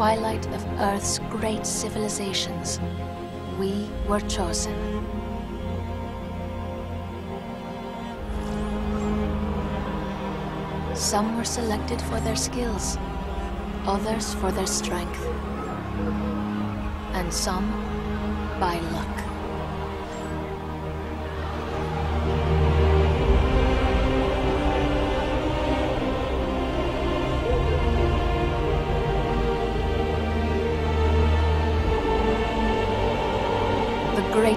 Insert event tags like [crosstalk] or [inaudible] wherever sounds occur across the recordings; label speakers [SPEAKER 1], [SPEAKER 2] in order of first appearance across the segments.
[SPEAKER 1] twilight of Earth's great civilizations, we were chosen. Some were selected for their skills, others for their strength, and some by luck.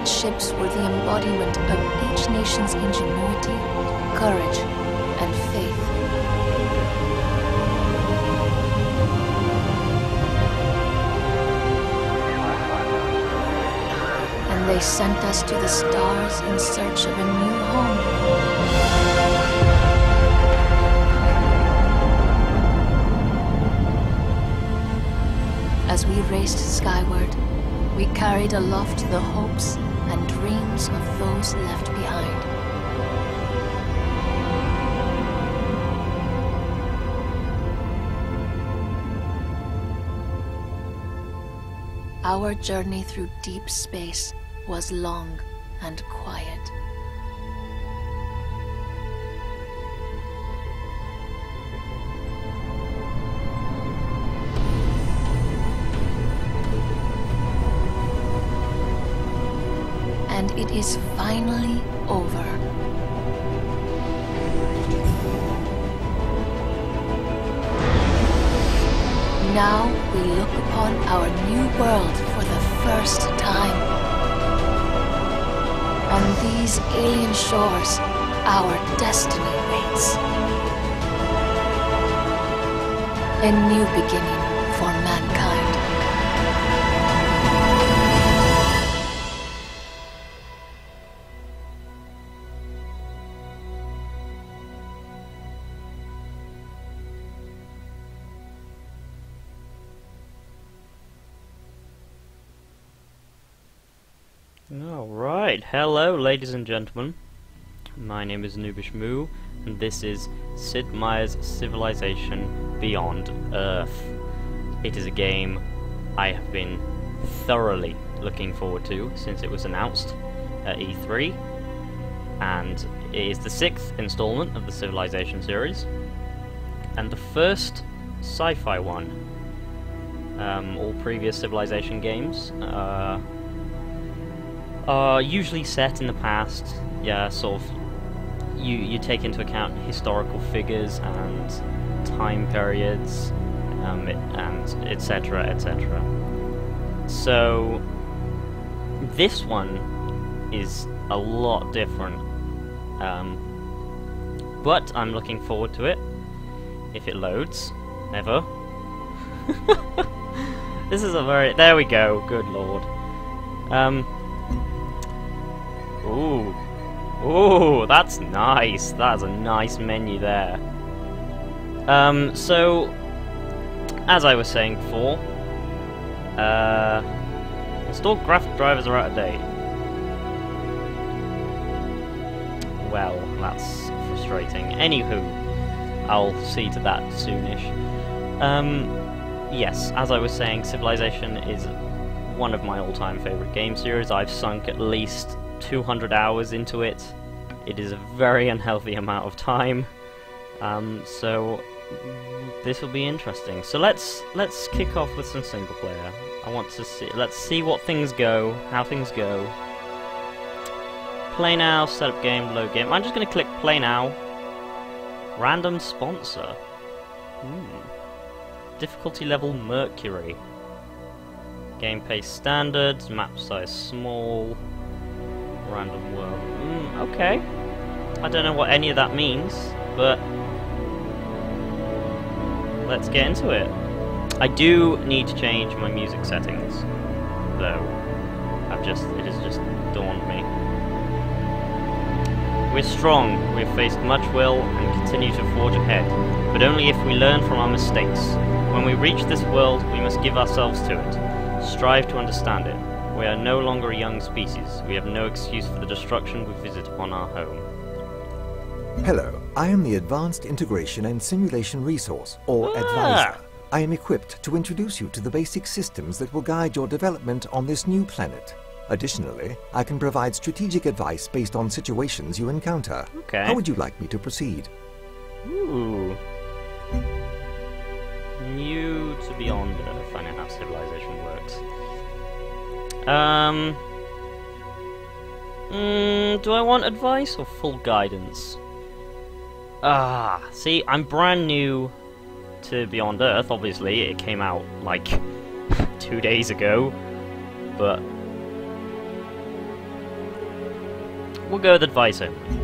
[SPEAKER 1] Ships were the embodiment of each nation's ingenuity, courage, and faith. And they sent us to the stars in search of a new home. As we raced skyward, we carried aloft the hopes and dreams of those left behind. Our journey through deep space was long and quiet. Is finally over. Now we look upon our new world for the first time. On these alien shores, our destiny waits. A new beginning for mankind.
[SPEAKER 2] Hello ladies and gentlemen. My name is Noobish Moo, and this is Sid Meier's Civilization Beyond Earth. It is a game I have been thoroughly looking forward to since it was announced at E3, and it is the sixth installment of the Civilization series, and the first sci-fi one. Um, all previous Civilization games uh, are usually set in the past. Yeah, sort of. You you take into account historical figures and time periods, um, and etc. etc. So this one is a lot different. Um, but I'm looking forward to it. If it loads, never. [laughs] this is a very. There we go. Good lord. Um, Ooh. Ooh, that's nice. That's a nice menu there. Um, so, as I was saying before, uh, installed graphic drivers are out of date. Well, that's frustrating. Anywho, I'll see to that soonish. Um, yes, as I was saying, Civilization is one of my all-time favorite game series. I've sunk at least 200 hours into it. It is a very unhealthy amount of time. Um, so this will be interesting. So let's let's kick off with some single player. I want to see let's see what things go, how things go. Play now, setup game, load game. I'm just gonna click play now. Random sponsor. Hmm. Difficulty level Mercury. Game pace standard, map size small, random world. Mm, okay. I don't know what any of that means, but let's get into it. I do need to change my music settings, though. I've just it has just dawned me. We're strong, we've faced much will and continue to forge ahead, but only if we learn from our mistakes. When we reach this world, we must give ourselves to it, strive to understand it. We are no longer a young species. We have no excuse for the destruction we visit upon our home.
[SPEAKER 3] Hello, I am the Advanced Integration and Simulation Resource, or
[SPEAKER 2] Ah.
[SPEAKER 3] Advisor. I am equipped to introduce you to the basic systems that will guide your development on this new planet. Additionally, I can provide strategic advice based on situations you encounter.
[SPEAKER 2] Okay.
[SPEAKER 3] How would you like me to proceed?
[SPEAKER 2] Ooh. New to Beyond Earth. I know how civilization works. Um. Mm, do I want advice or full guidance? Ah, see, I'm brand new to Beyond Earth, obviously. It came out, like, [laughs] two days ago. But... We'll go with advice only.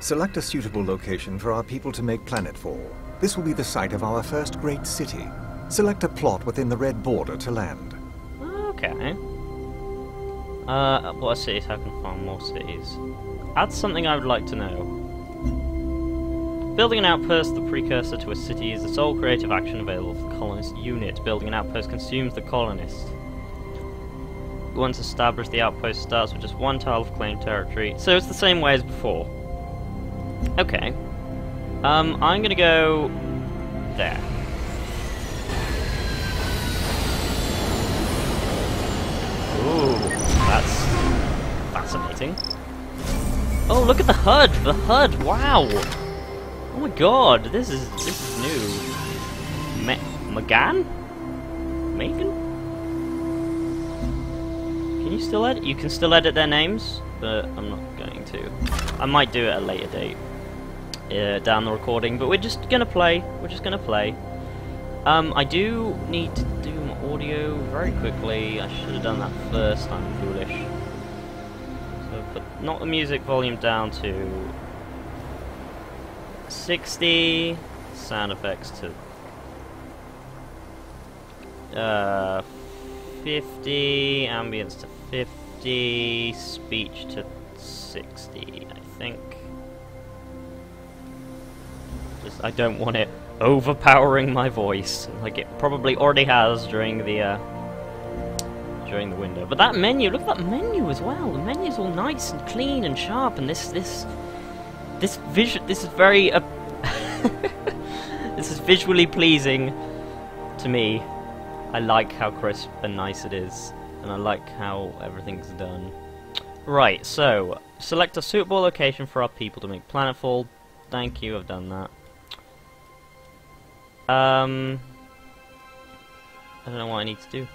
[SPEAKER 3] Select a suitable location for our people to make planetfall. This will be the site of our first great city. Select a plot within the red border to land.
[SPEAKER 2] Okay. Uh, what are cities? How can I find more cities? That's something I would like to know. Building an outpost, the precursor to a city, is the sole creative action available for the colonist unit. Building an outpost consumes the colonist. Once established, the outpost starts with just one tile of claimed territory, so it's the same way as before. Okay. Um, I'm gonna go there. Ooh, that's fascinating. Oh, look at the HUD! The HUD! Wow! Oh my god, this is this is new. Me Magan? Megan? Can you still edit? You can still edit their names, but I'm not going to. I might do it at a later date uh, down the recording, but we're just gonna play. We're just gonna play. Um, I do need to do audio very quickly. I should have done that first. I'm foolish. So put not the music volume down to 60, sound effects to uh, 50, ambience to 50, speech to 60, I think. Just I don't want it overpowering my voice, like it probably already has during the uh, during the window. But that menu, look at that menu as well. The menu's all nice and clean and sharp, and this this this vision this is very uh, [laughs] this is visually pleasing to me. I like how crisp and nice it is, and I like how everything's done. Right, so select a suitable location for our people to make planetfall. Thank you, I've done that. Um, I don't know what I need to do.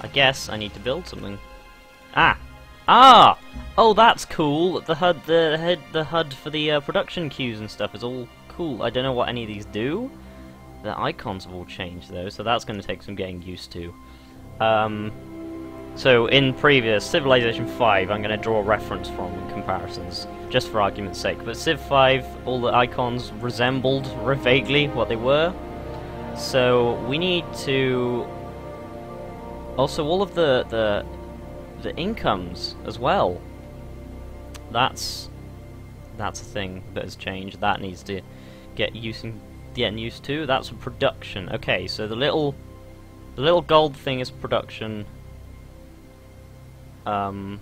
[SPEAKER 2] I guess I need to build something. Ah, ah! Oh, that's cool. The HUD, the head, the HUD for the uh, production queues and stuff is all cool. I don't know what any of these do. The icons have all changed though, so that's going to take some getting used to. Um, so in previous Civilization 5, I'm going to draw a reference from comparisons, just for argument's sake. But Civ 5, all the icons resembled vaguely what they were. So we need to also all of the the the incomes as well. That's that's a thing that has changed. That needs to get using getting used to. That's production. Okay, so the little the little gold thing is production. Um,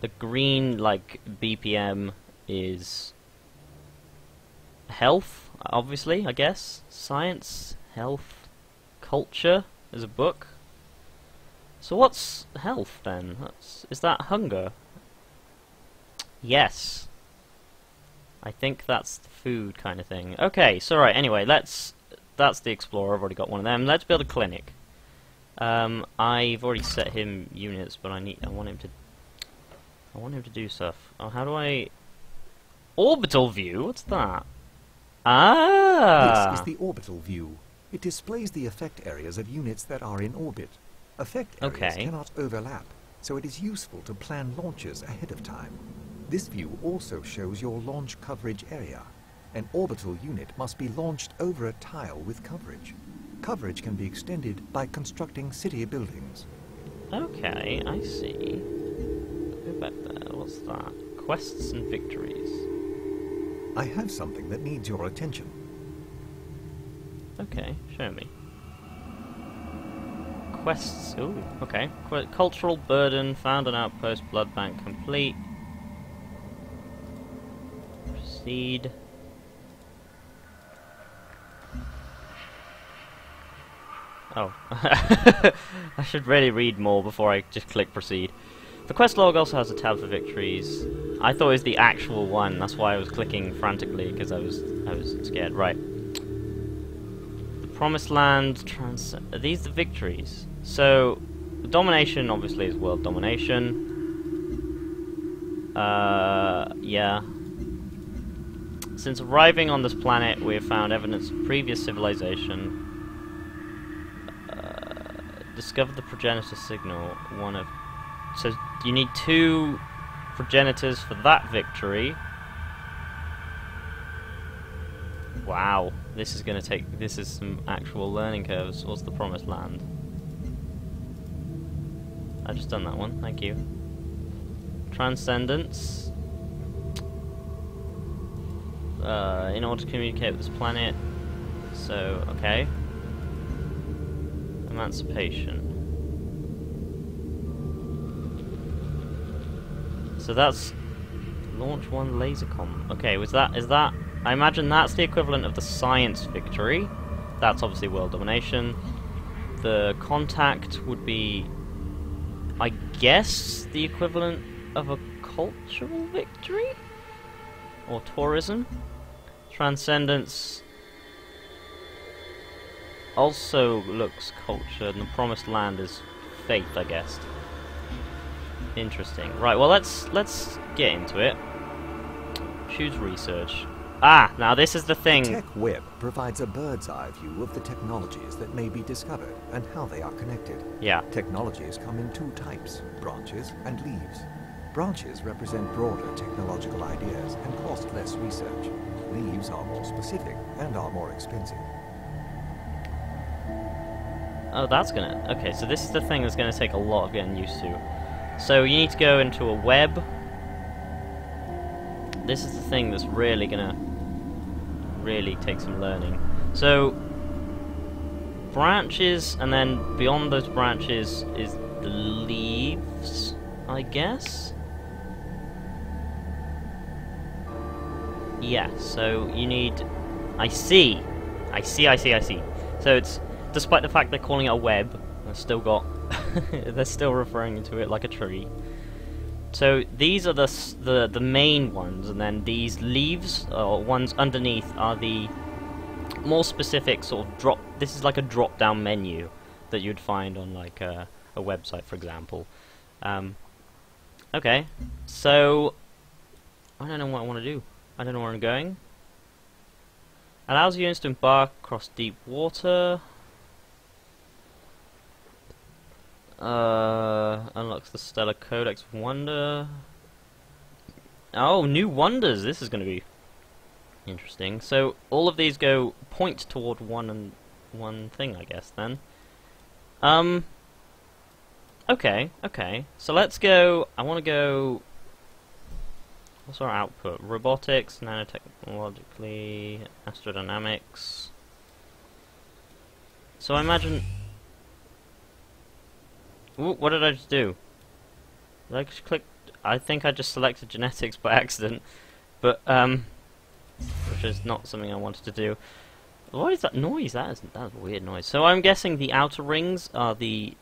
[SPEAKER 2] the green like BPM is health, obviously. I guess science, health, culture is a book. So what's health then? That's, is that hunger? Yes. I think that's the food kind of thing. Okay, so right, anyway, let's... That's the Explorer, I've already got one of them. Let's build a clinic. Um, I've already set him units, but I need... I want him to... I want him to do stuff. Oh, how do I... Orbital view? What's that? Ah!
[SPEAKER 3] This is the orbital view. It displays the effect areas of units that are in orbit. Effect areas
[SPEAKER 2] Okay.
[SPEAKER 3] cannot overlap, so it is useful to plan launches ahead of time. This view also shows your launch coverage area. An orbital unit must be launched over a tile with coverage. Coverage can be extended by constructing city buildings.
[SPEAKER 2] Okay, I see. Go back there. What's that? Quests and victories.
[SPEAKER 3] I have something that needs your attention.
[SPEAKER 2] Okay, show me. Quests. Ooh, okay. Qu cultural burden. Found an outpost. Blood bank complete. Proceed. Oh. [laughs] I should really read more before I just click proceed. The quest log also has a tab for victories. I thought it was the actual one, that's why I was clicking frantically, because I was I was scared. Right. The Promised Land, trans are these the victories? So, domination obviously is world domination. Uh, yeah. Since arriving on this planet, we have found evidence of previous civilization. Discovered the progenitor signal, one of... So, you need two progenitors for that victory. Wow, this is going to take... This is some actual learning curves. What's the promised land? I've just done that one, thank you. Transcendence. Uh, in order to communicate with this planet. So, okay. Emancipation. So that's launch one lasercom. Okay, was that is that I imagine that's the equivalent of the science victory. That's obviously world domination. The contact would be I guess the equivalent of a cultural victory? Or tourism? Transcendence also looks culture, and the promised land is faith, I guess. Interesting. Right, well let's let's get into it. Choose research. Ah, now this is the thing.
[SPEAKER 3] Tech Web provides a bird's eye view of the technologies that may be discovered and how they are connected.
[SPEAKER 2] Yeah.
[SPEAKER 3] Technologies come in two types, branches and leaves. Branches represent broader technological ideas and cost less research. Leaves are more specific and are more expensive.
[SPEAKER 2] Oh, that's gonna... Okay, so this is the thing that's gonna take a lot of getting used to. So you need to go into a web. This is the thing that's really gonna really take some learning. So branches, and then beyond those branches is the leaves, I guess. Yeah, so you need... I see! I see, I see, I see. So it's, despite the fact they're calling it a web, they've still got... [laughs] they're still referring to it like a tree. So these are the, the, the main ones, and then these leaves, or ones underneath, are the more specific sort of drop... This is like a drop-down menu that you'd find on like a, a website, for example. Um, okay, so... I don't know what I want to do. I don't know where I'm going. Allows units to embark across deep water. Uh, unlocks the Stellar Codex Wonder. Oh, new wonders! This is going to be interesting. So all of these go point toward one and one thing, I guess. Then. Um. Okay, okay. So let's go. I want to go What's our output? Robotics, nanotechnologically, astrodynamics. So I imagine... What did I just do? Did I just click... I think I just selected genetics by [laughs] accident. But, um... Which is not something I wanted to do. What is that noise? That is, that is a weird noise. So I'm guessing the outer rings are the...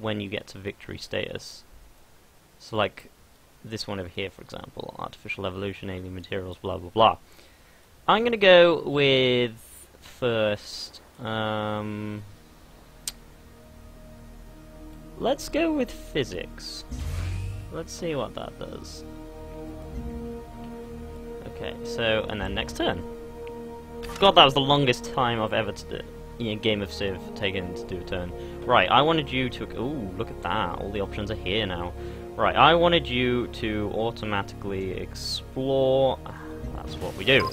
[SPEAKER 2] when you get to victory status. So like, this one over here, for example, artificial evolution, alien materials, blah blah blah. I'm to go with first. Um, let's go with physics. Let's see what that does. Okay, so and then next turn. God, that was the longest time I've ever to do, you game of Civ taken to do a turn. Right, I wanted you to. Ooh, look at that! All the options are here now. Right, I wanted you to automatically explore. That's what we do.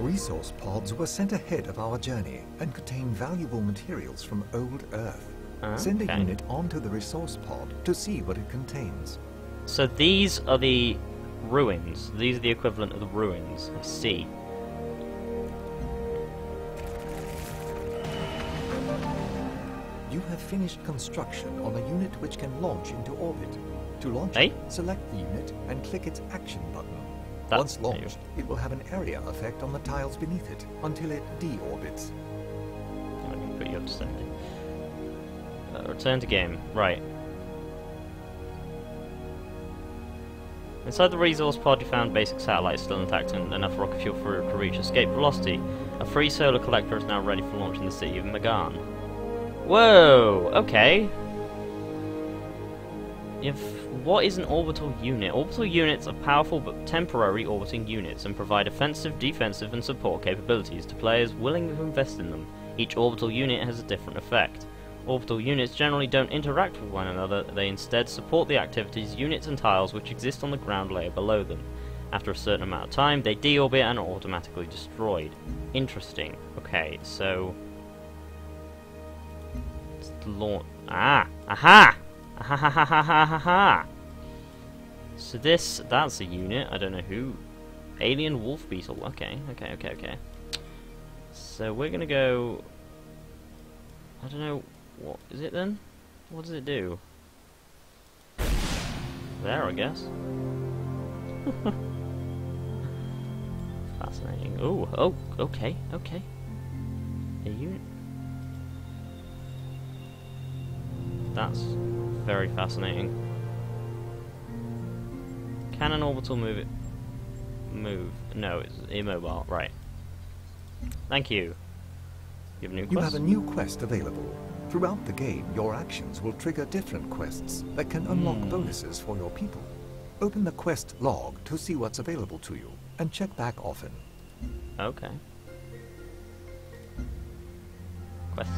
[SPEAKER 3] Resource pods were sent ahead of our journey and contain valuable materials from old Earth.
[SPEAKER 2] Uh,
[SPEAKER 3] Send a
[SPEAKER 2] okay.
[SPEAKER 3] unit onto the resource pod to see what it contains.
[SPEAKER 2] So these are the ruins. These are the equivalent of the ruins. I see.
[SPEAKER 3] You have finished construction on a unit which can launch into orbit. To launch
[SPEAKER 2] hey?
[SPEAKER 3] select the unit and click its action button.
[SPEAKER 2] That
[SPEAKER 3] Once launched, it will have an area effect on the tiles beneath it until it deorbits.
[SPEAKER 2] I can put you up to 70 return to game. Right. Inside the resource pod you found basic satellites still intact and enough rocket fuel for to reach escape velocity. A free solar collector is now ready for launch in the city of Magan. Whoa! Okay. If what is an orbital unit? Orbital units are powerful but temporary orbiting units and provide offensive, defensive, and support capabilities to players willing to invest in them. Each orbital unit has a different effect. Orbital units generally don't interact with one another, they instead support the activities, units, and tiles which exist on the ground layer below them. After a certain amount of time, they deorbit and are automatically destroyed. Interesting. Okay, so... Launch. Ah! Aha! Ha ha ha ha ha ha ha! So this, that's a unit, I don't know who. Alien Wolf Beetle, okay, okay, okay, okay. So we're gonna go... I don't know, what is it then? What does it do? There, I guess. [laughs] Fascinating. Oh, oh, okay, okay. A unit. That's very fascinating. Can an orbital move it? Move? No, it's immobile. Right. Thank you. You have a new
[SPEAKER 3] You have a new quest available. Throughout the game, your actions will trigger different quests that can unlock
[SPEAKER 2] Hmm.
[SPEAKER 3] bonuses for your people. Open the quest log to see what's available to you, and check back often.
[SPEAKER 2] Okay. Quests.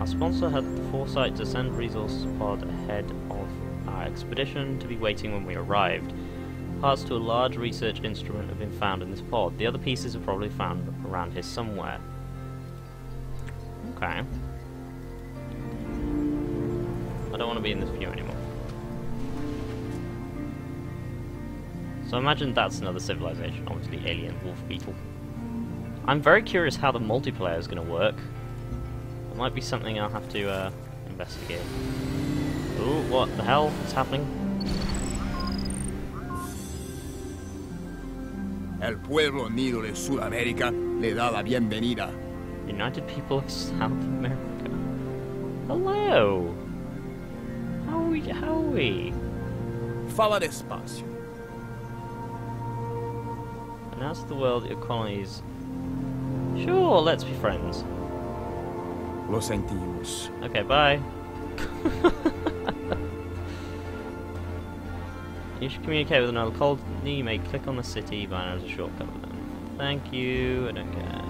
[SPEAKER 2] Our sponsor had the foresight to send resource pod ahead of our expedition to be waiting when we arrived. Parts to a large research instrument have been found in this pod. The other pieces are probably found around here somewhere. Okay. I don't want to be in this view anymore. So imagine that's another civilization, obviously alien wolf beetle. I'm very curious how the multiplayer is going to work. It might be something I'll have to uh, investigate. Ooh, what the hell is happening?
[SPEAKER 4] El pueblo unido de Sudamérica le da la bienvenida.
[SPEAKER 2] United People of South America. Hello! How are we? How are we?
[SPEAKER 4] Fala despacio.
[SPEAKER 2] Announce to the world that your colonies... Sure, let's be friends.
[SPEAKER 4] Lo sentimos.
[SPEAKER 2] Okay, bye. you should communicate with another colony. You may click on the city banner as a shortcut with them. Thank you. I don't care.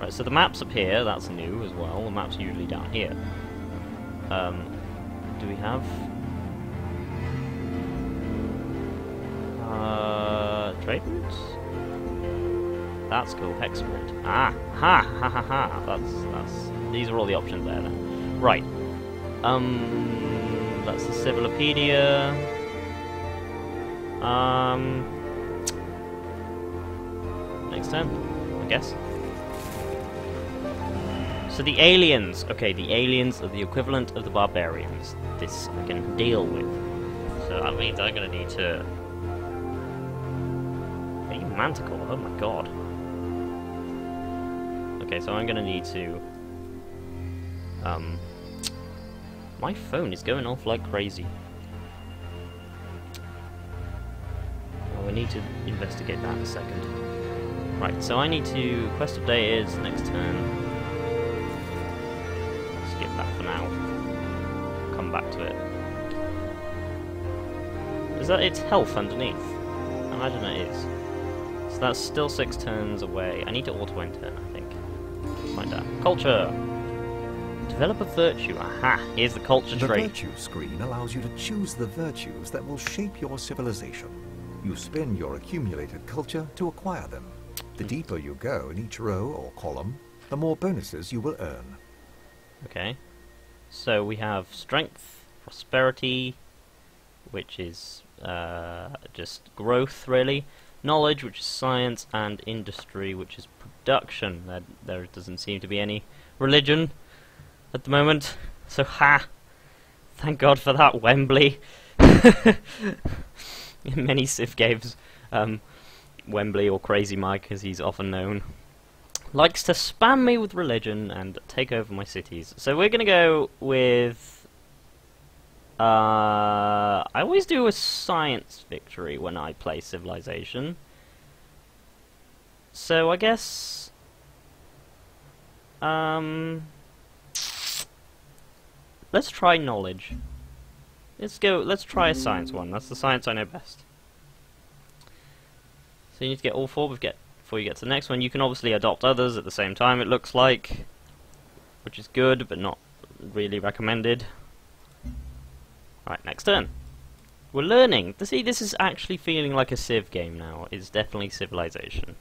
[SPEAKER 2] Right, so the map's up here. That's new as well. The map's usually down here. Um, do we have? Uh, trade. That's cool. Hex grid. Ah, ha, ha, ha, ha. That's that's. These are all the options there. Then. Right. Um, that's the Civilopedia. Um, next turn, I guess. So the aliens. Okay, the aliens are the equivalent of the barbarians. This I can deal with. So that means I'm gonna need to. A manticore. Oh my god. Okay, so I'm gonna need to. Um, my phone is going off like crazy. Well, we need to investigate that in a second. Right, so I need to. Quest update is next turn. Back to it. Is that its health underneath? I imagine it is. So that's still six turns away. I need to auto enter, I think. Find out. Culture! Develop a virtue. Aha! Here's the culture
[SPEAKER 3] The
[SPEAKER 2] trait.
[SPEAKER 3] virtue screen allows you to choose the virtues that will shape your civilization. You spend your accumulated culture to acquire them. The deeper you go in each row or column, the more bonuses you will earn.
[SPEAKER 2] Okay. So we have strength, prosperity, which is uh, just growth, really. Knowledge, which is science, and industry, which is production. There, there doesn't seem to be any religion at the moment. So, ha! Thank God for that, Wembley. [laughs] In many Civ games, um, Wembley or Crazy Mike, as he's often known, likes to spam me with religion and take over my cities. So we're gonna go with. Uh, I always do a science victory when I play Civilization. So I guess. Um. Let's try knowledge. Let's go. Let's try a science one. That's the science I know best. So you need to get all four get, before you get to the next one. You can obviously adopt others at the same time, it looks like. Which is good, but not really recommended. Right, next turn. We're learning. See, this is actually feeling like a Civ game now. It's definitely Civilization.